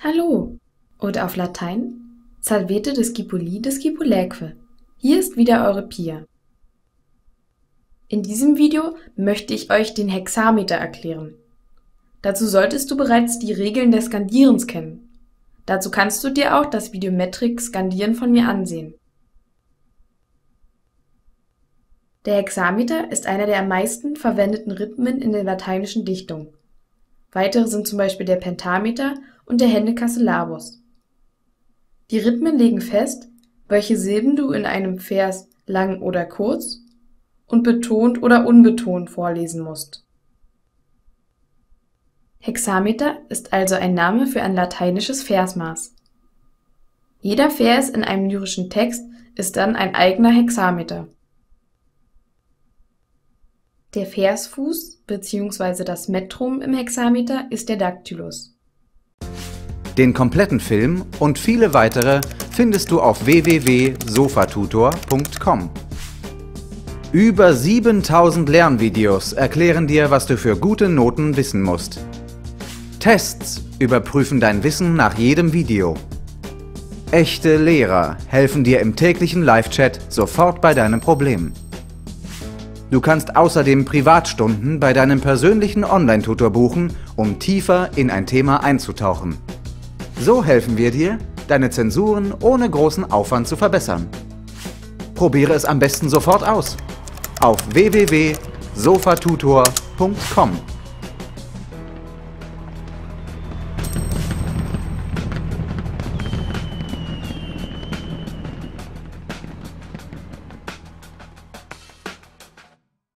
Hallo oder auf Latein Salvete discipuli discipuleque. Hier ist wieder eure Pia. In diesem Video möchte ich euch den Hexameter erklären. Dazu solltest du bereits die Regeln des Skandierens kennen. Dazu kannst du dir auch das Video Metric Skandieren von mir ansehen. Der Hexameter ist einer der am meisten verwendeten Rhythmen in der lateinischen Dichtung. Weitere sind zum Beispiel der Pentameter und der Hände-Syllabus. Die Rhythmen legen fest, welche Silben du in einem Vers lang oder kurz und betont oder unbetont vorlesen musst. Hexameter ist also ein Name für ein lateinisches Versmaß. Jeder Vers in einem lyrischen Text ist dann ein eigener Hexameter. Der Versfuß bzw. das Metrum im Hexameter ist der Daktylus. Den kompletten Film und viele weitere findest du auf www.sofatutor.com. Über 7000 Lernvideos erklären dir, was du für gute Noten wissen musst. Tests überprüfen dein Wissen nach jedem Video. Echte Lehrer helfen dir im täglichen Live-Chat sofort bei deinem Problem. Du kannst außerdem Privatstunden bei deinem persönlichen Online-Tutor buchen, um tiefer in ein Thema einzutauchen. So helfen wir dir, deine Zensuren ohne großen Aufwand zu verbessern. Probiere es am besten sofort aus. Auf www.sofatutor.com